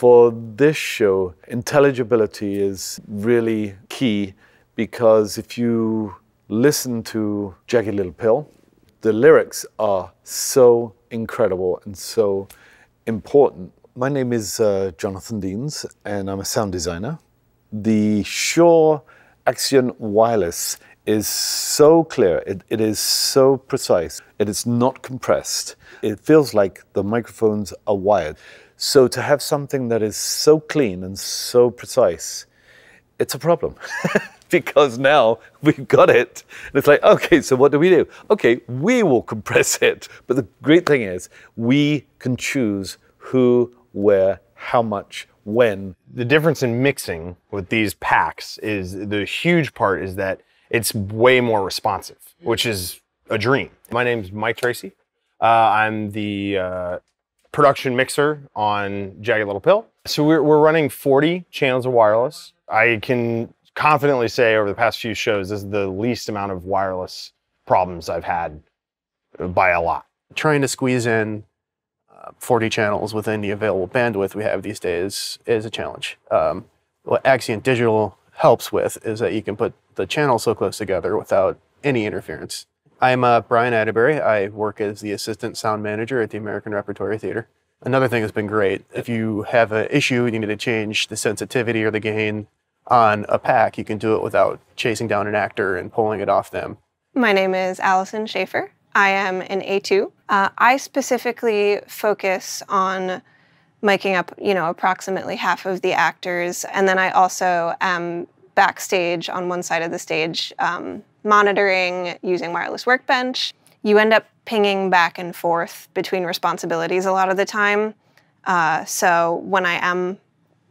For this show, intelligibility is really key because if you listen to Jagged Little Pill, the lyrics are so incredible and so important. My name is uh, Jonathan Deans and I'm a sound designer. The Shure Axient Wireless is so clear, it, it is so precise, it is not compressed. It feels like the microphones are wired. So to have something that is so clean and so precise, it's a problem. because now we've got it. And it's like, okay, so what do we do? Okay, we will compress it. But the great thing is, we can choose who, where, how much, when. The difference in mixing with these packs is the huge part is that it's way more responsive, which is a dream. My name's Mike Tracy. Uh, I'm the uh, production mixer on Jagged Little Pill. So we're, we're running 40 channels of wireless. I can confidently say over the past few shows, this is the least amount of wireless problems I've had by a lot. Trying to squeeze in uh, 40 channels within the available bandwidth we have these days is a challenge. Um, what Axient Digital helps with is that you can put the channels so close together without any interference. I'm uh, Brian Atterbury. I work as the assistant sound manager at the American Repertory Theater. Another thing that's been great, if you have an issue and you need to change the sensitivity or the gain on a pack, you can do it without chasing down an actor and pulling it off them. My name is Allison Schaefer. I am an A2. Uh, I specifically focus on miking up, you know, approximately half of the actors, and then I also am backstage on one side of the stage um, monitoring using wireless workbench. You end up pinging back and forth between responsibilities a lot of the time. Uh, so when I am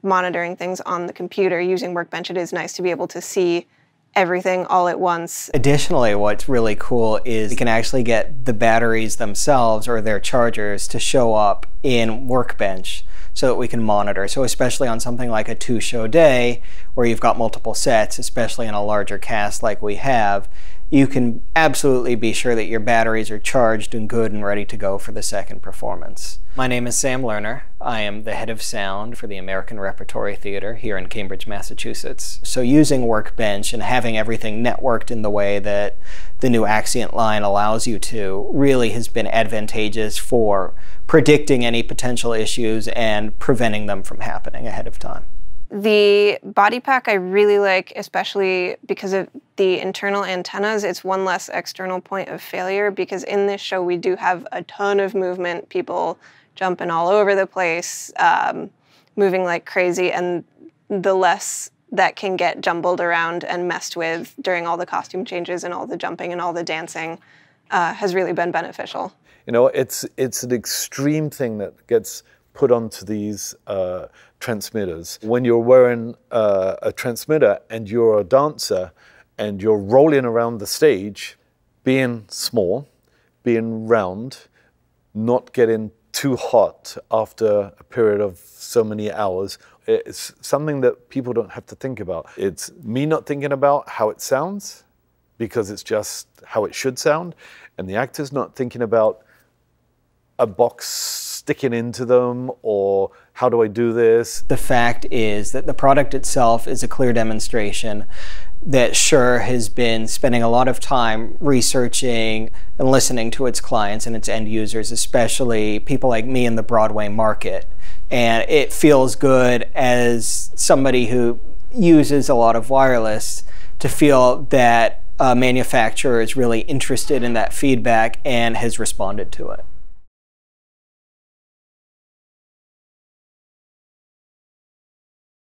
monitoring things on the computer using Workbench, it is nice to be able to see everything all at once. Additionally, what's really cool is you can actually get the batteries themselves or their chargers to show up in Workbench so that we can monitor. So especially on something like a two show day where you've got multiple sets, especially in a larger cast like we have, you can absolutely be sure that your batteries are charged and good and ready to go for the second performance. My name is Sam Lerner. I am the head of sound for the American Repertory Theater here in Cambridge, Massachusetts. So using Workbench and having everything networked in the way that the new Axient line allows you to really has been advantageous for predicting any potential issues and preventing them from happening ahead of time. The body pack I really like, especially because of the internal antennas. It's one less external point of failure because in this show we do have a ton of movement, people jumping all over the place, um, moving like crazy, and the less that can get jumbled around and messed with during all the costume changes and all the jumping and all the dancing uh, has really been beneficial. You know, it's it's an extreme thing that gets put onto these uh, transmitters. When you're wearing uh, a transmitter and you're a dancer and you're rolling around the stage, being small, being round, not getting too hot after a period of so many hours. It's something that people don't have to think about. It's me not thinking about how it sounds because it's just how it should sound, and the actor's not thinking about a box sticking into them or how do I do this? The fact is that the product itself is a clear demonstration that Shure has been spending a lot of time researching and listening to its clients and its end users, especially people like me in the Broadway market. And it feels good as somebody who uses a lot of wireless to feel that a manufacturer is really interested in that feedback and has responded to it.